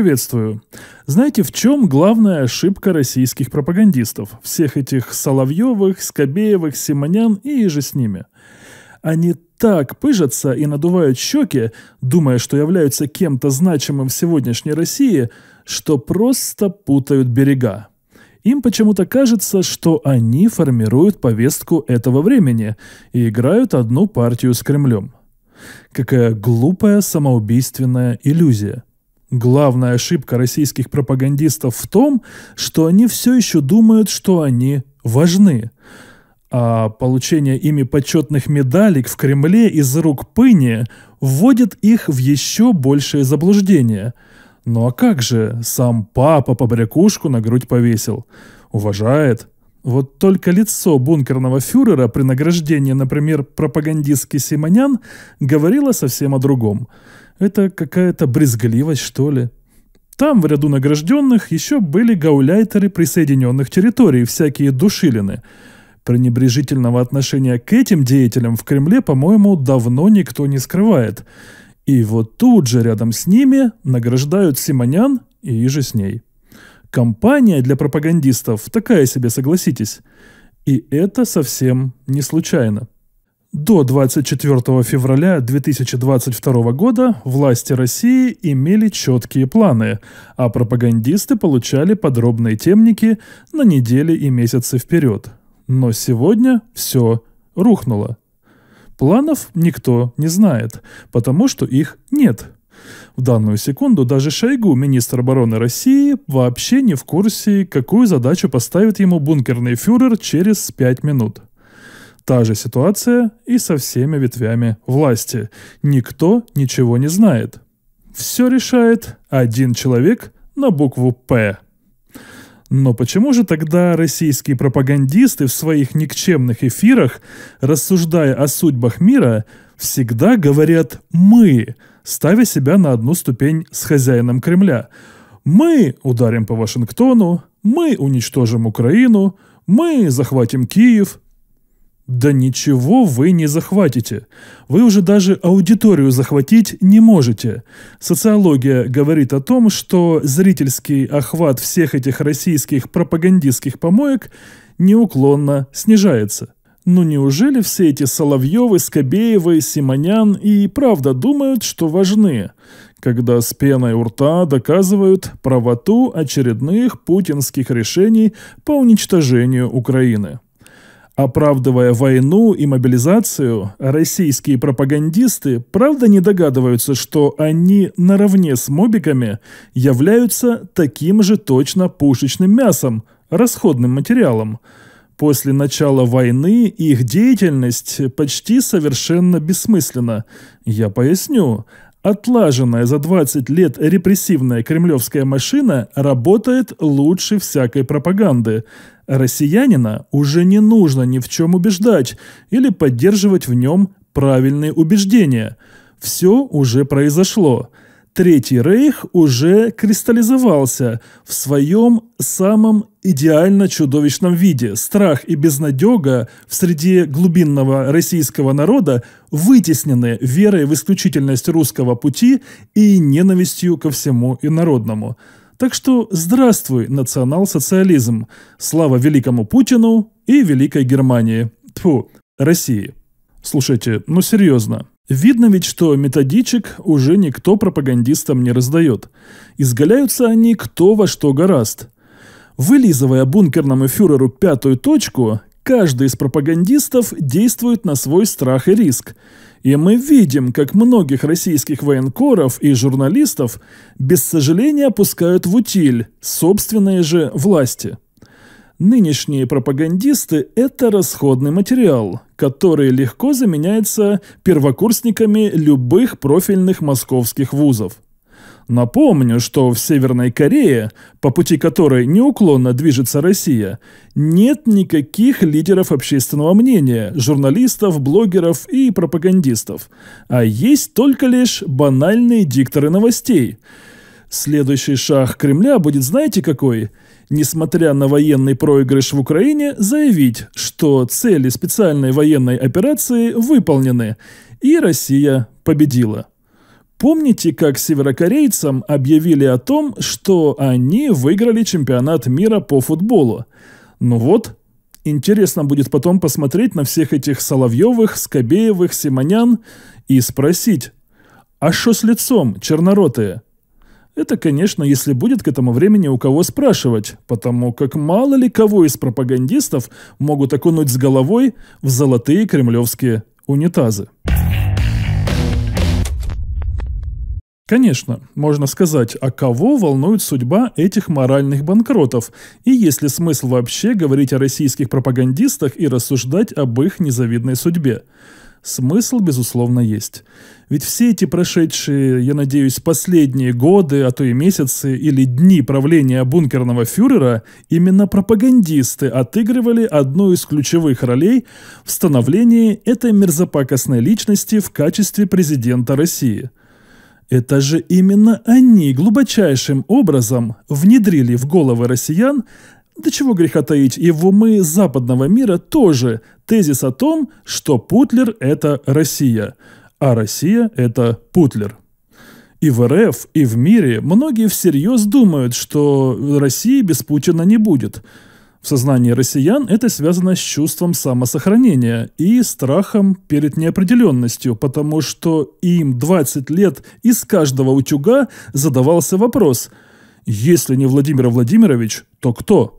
приветствую. Знаете, в чем главная ошибка российских пропагандистов? Всех этих Соловьевых, Скобеевых, Симонян и же с ними. Они так пыжатся и надувают щеки, думая, что являются кем-то значимым в сегодняшней России, что просто путают берега. Им почему-то кажется, что они формируют повестку этого времени и играют одну партию с Кремлем. Какая глупая самоубийственная иллюзия. Главная ошибка российских пропагандистов в том, что они все еще думают, что они важны. А получение ими почетных медалек в Кремле из рук Пыни вводит их в еще большее заблуждение. Ну а как же, сам папа побрякушку на грудь повесил. Уважает. Вот только лицо бункерного фюрера при награждении, например, пропагандистки Симонян, говорило совсем о другом. Это какая-то брезгливость, что ли. Там в ряду награжденных еще были гауляйтеры присоединенных территорий, всякие душилины. Пренебрежительного отношения к этим деятелям в Кремле, по-моему, давно никто не скрывает. И вот тут же рядом с ними награждают Симонян и же с ней. Компания для пропагандистов такая себе, согласитесь. И это совсем не случайно. До 24 февраля 2022 года власти России имели четкие планы, а пропагандисты получали подробные темники на недели и месяцы вперед. Но сегодня все рухнуло. Планов никто не знает, потому что их нет – в данную секунду даже Шойгу, министр обороны России, вообще не в курсе, какую задачу поставит ему бункерный фюрер через пять минут. Та же ситуация и со всеми ветвями власти. Никто ничего не знает. Все решает один человек на букву «П». Но почему же тогда российские пропагандисты в своих никчемных эфирах, рассуждая о судьбах мира, всегда говорят «мы», ставя себя на одну ступень с хозяином Кремля. «Мы ударим по Вашингтону», «мы уничтожим Украину», «мы захватим Киев». Да ничего вы не захватите. Вы уже даже аудиторию захватить не можете. Социология говорит о том, что зрительский охват всех этих российских пропагандистских помоек неуклонно снижается. Ну неужели все эти Соловьевы, Скобеевы, Симонян и правда думают, что важны, когда с пеной у рта доказывают правоту очередных путинских решений по уничтожению Украины? Оправдывая войну и мобилизацию, российские пропагандисты правда не догадываются, что они наравне с мобиками являются таким же точно пушечным мясом, расходным материалом – После начала войны их деятельность почти совершенно бессмысленна. Я поясню. Отлаженная за 20 лет репрессивная кремлевская машина работает лучше всякой пропаганды. Россиянина уже не нужно ни в чем убеждать или поддерживать в нем правильные убеждения. Все уже произошло. Третий рейх уже кристаллизовался в своем самом идеально чудовищном виде. Страх и безнадега в среде глубинного российского народа вытеснены верой в исключительность русского пути и ненавистью ко всему инородному. Так что здравствуй, национал-социализм. Слава великому Путину и великой Германии. Тьфу, России. Слушайте, ну серьезно, Видно ведь, что методичек уже никто пропагандистам не раздает. Изгаляются они кто во что гораст. Вылизывая бункерному фюреру пятую точку, каждый из пропагандистов действует на свой страх и риск. И мы видим, как многих российских военкоров и журналистов без сожаления опускают в утиль собственные же власти. Нынешние пропагандисты – это расходный материал, который легко заменяется первокурсниками любых профильных московских вузов. Напомню, что в Северной Корее, по пути которой неуклонно движется Россия, нет никаких лидеров общественного мнения, журналистов, блогеров и пропагандистов, а есть только лишь банальные дикторы новостей. Следующий шаг Кремля будет знаете какой – несмотря на военный проигрыш в Украине, заявить, что цели специальной военной операции выполнены, и Россия победила. Помните, как северокорейцам объявили о том, что они выиграли чемпионат мира по футболу? Ну вот, интересно будет потом посмотреть на всех этих Соловьевых, Скобеевых, Симонян и спросить, а что с лицом, черноротые? Это, конечно, если будет к этому времени у кого спрашивать, потому как мало ли кого из пропагандистов могут окунуть с головой в золотые кремлевские унитазы. Конечно, можно сказать, а кого волнует судьба этих моральных банкротов, и есть ли смысл вообще говорить о российских пропагандистах и рассуждать об их незавидной судьбе. Смысл, безусловно, есть. Ведь все эти прошедшие, я надеюсь, последние годы, а то и месяцы или дни правления бункерного фюрера именно пропагандисты отыгрывали одну из ключевых ролей в становлении этой мерзопакостной личности в качестве президента России – это же именно они глубочайшим образом внедрили в головы россиян, до чего греха таить, и в умы западного мира тоже тезис о том, что Путлер – это Россия, а Россия – это Путлер. И в РФ, и в мире многие всерьез думают, что России без Путина не будет – в сознании россиян это связано с чувством самосохранения и страхом перед неопределенностью, потому что им 20 лет из каждого утюга задавался вопрос «Если не Владимир Владимирович, то кто?»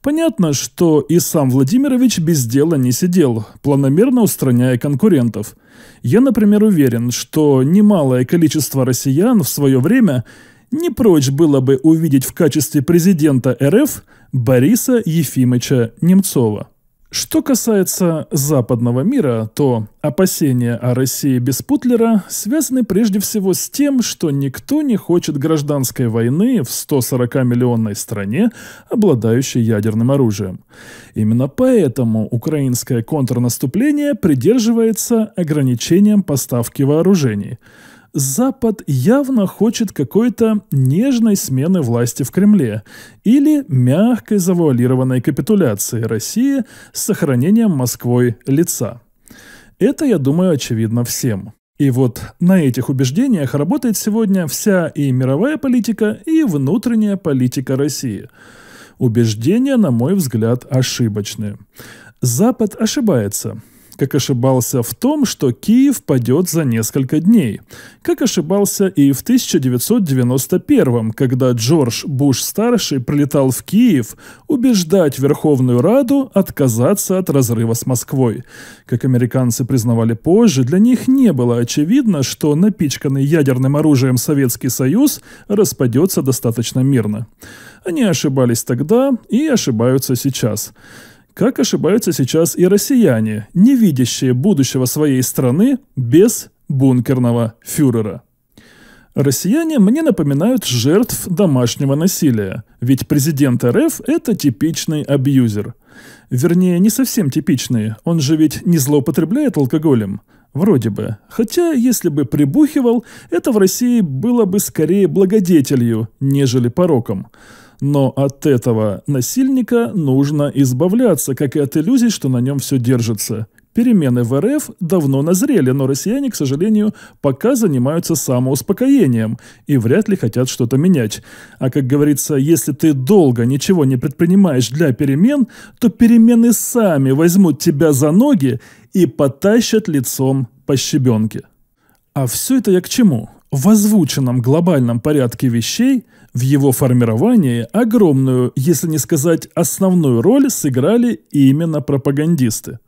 Понятно, что и сам Владимирович без дела не сидел, планомерно устраняя конкурентов. Я, например, уверен, что немалое количество россиян в свое время не прочь было бы увидеть в качестве президента РФ Бориса Ефимовича Немцова. Что касается западного мира, то опасения о России без Путлера связаны прежде всего с тем, что никто не хочет гражданской войны в 140-миллионной стране, обладающей ядерным оружием. Именно поэтому украинское контрнаступление придерживается ограничением поставки вооружений – Запад явно хочет какой-то нежной смены власти в Кремле или мягкой завуалированной капитуляции России с сохранением Москвой лица. Это, я думаю, очевидно всем. И вот на этих убеждениях работает сегодня вся и мировая политика, и внутренняя политика России. Убеждения, на мой взгляд, ошибочные. Запад ошибается – как ошибался в том, что Киев падет за несколько дней, как ошибался и в 1991, когда Джордж Буш-старший прилетал в Киев убеждать Верховную Раду отказаться от разрыва с Москвой. Как американцы признавали позже, для них не было очевидно, что напичканный ядерным оружием Советский Союз распадется достаточно мирно. Они ошибались тогда и ошибаются сейчас. Как ошибаются сейчас и россияне, не видящие будущего своей страны без бункерного фюрера. Россияне мне напоминают жертв домашнего насилия, ведь президент РФ – это типичный абьюзер. Вернее, не совсем типичный, он же ведь не злоупотребляет алкоголем. Вроде бы. Хотя, если бы прибухивал, это в России было бы скорее благодетелью, нежели пороком. Но от этого насильника нужно избавляться, как и от иллюзий, что на нем все держится. Перемены в РФ давно назрели, но россияне, к сожалению, пока занимаются самоуспокоением и вряд ли хотят что-то менять. А как говорится, если ты долго ничего не предпринимаешь для перемен, то перемены сами возьмут тебя за ноги и потащат лицом по щебенке. А все это я к чему? В озвученном глобальном порядке вещей в его формировании огромную, если не сказать основную роль сыграли именно пропагандисты.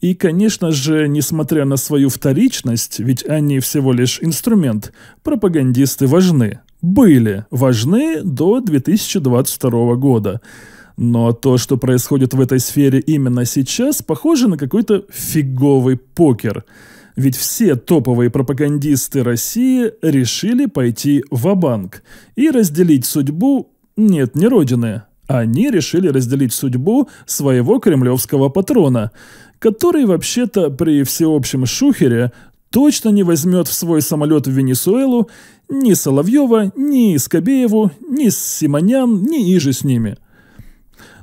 И, конечно же, несмотря на свою вторичность, ведь они всего лишь инструмент, пропагандисты важны. Были важны до 2022 года. Но то, что происходит в этой сфере именно сейчас, похоже на какой-то фиговый покер – ведь все топовые пропагандисты России решили пойти в банк и разделить судьбу, нет, не Родины, они решили разделить судьбу своего кремлевского патрона, который вообще-то при всеобщем шухере точно не возьмет в свой самолет в Венесуэлу ни Соловьева, ни Скобееву, ни Симонян, ни иже с ними.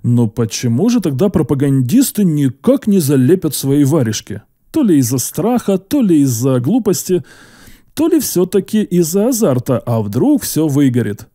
Но почему же тогда пропагандисты никак не залепят свои варежки? То ли из-за страха, то ли из-за глупости. То ли все-таки из-за азарта, а вдруг все выгорит.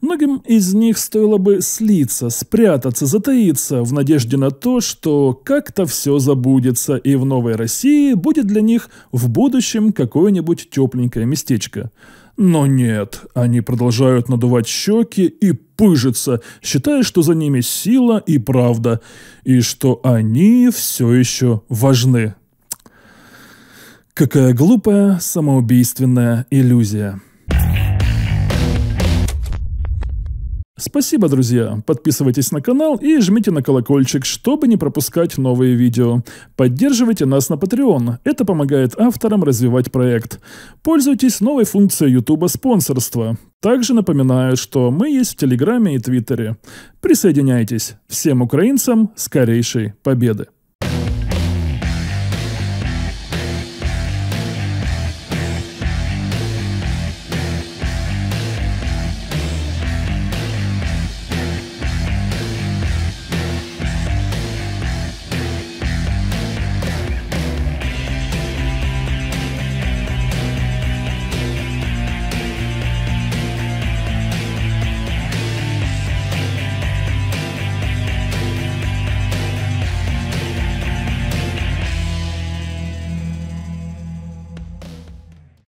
Многим из них стоило бы слиться, спрятаться, затаиться в надежде на то, что как-то все забудется, и в новой России будет для них в будущем какое-нибудь тепленькое местечко. Но нет, они продолжают надувать щеки и пыжиться, считая, что за ними сила и правда, и что они все еще важны. Какая глупая самоубийственная иллюзия. Спасибо, друзья. Подписывайтесь на канал и жмите на колокольчик, чтобы не пропускать новые видео. Поддерживайте нас на Patreon. Это помогает авторам развивать проект. Пользуйтесь новой функцией YouTube спонсорства. Также напоминаю, что мы есть в Телеграме и Твиттере. Присоединяйтесь. Всем украинцам скорейшей победы.